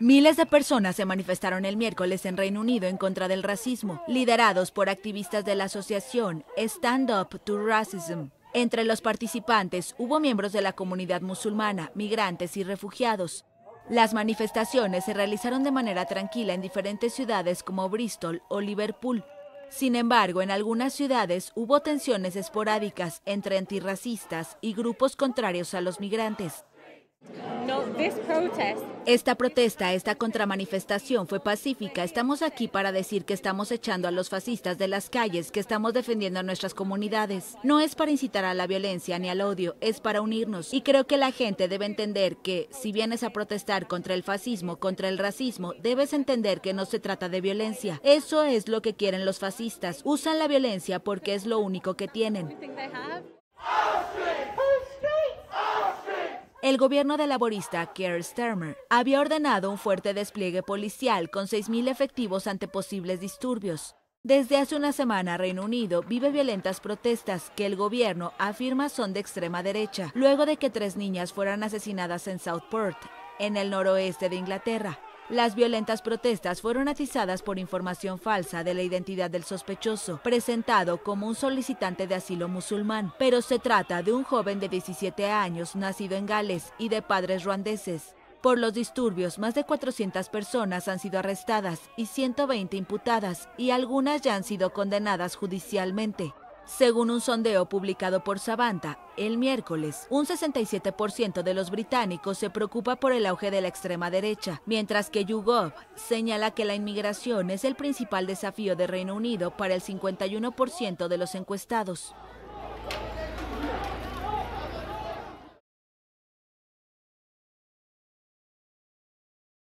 Miles de personas se manifestaron el miércoles en Reino Unido en contra del racismo, liderados por activistas de la asociación Stand Up to Racism. Entre los participantes hubo miembros de la comunidad musulmana, migrantes y refugiados. Las manifestaciones se realizaron de manera tranquila en diferentes ciudades como Bristol o Liverpool. Sin embargo, en algunas ciudades hubo tensiones esporádicas entre antirracistas y grupos contrarios a los migrantes. Esta protesta, esta contramanifestación fue pacífica. Estamos aquí para decir que estamos echando a los fascistas de las calles, que estamos defendiendo a nuestras comunidades. No es para incitar a la violencia ni al odio, es para unirnos. Y creo que la gente debe entender que si vienes a protestar contra el fascismo, contra el racismo, debes entender que no se trata de violencia. Eso es lo que quieren los fascistas. Usan la violencia porque es lo único que tienen. El gobierno del laborista Keir Starmer había ordenado un fuerte despliegue policial con 6.000 efectivos ante posibles disturbios. Desde hace una semana, Reino Unido vive violentas protestas que el gobierno afirma son de extrema derecha, luego de que tres niñas fueran asesinadas en Southport, en el noroeste de Inglaterra. Las violentas protestas fueron atizadas por información falsa de la identidad del sospechoso, presentado como un solicitante de asilo musulmán, pero se trata de un joven de 17 años nacido en Gales y de padres ruandeses. Por los disturbios, más de 400 personas han sido arrestadas y 120 imputadas, y algunas ya han sido condenadas judicialmente. Según un sondeo publicado por Savanta el miércoles, un 67% de los británicos se preocupa por el auge de la extrema derecha, mientras que YouGov señala que la inmigración es el principal desafío de Reino Unido para el 51% de los encuestados.